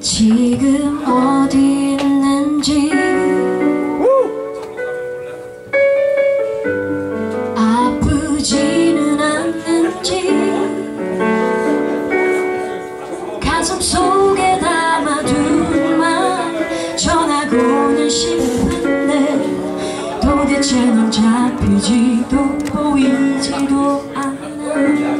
지금 어디 있는지 도대체 넌 잡히지도 보이지도 않아.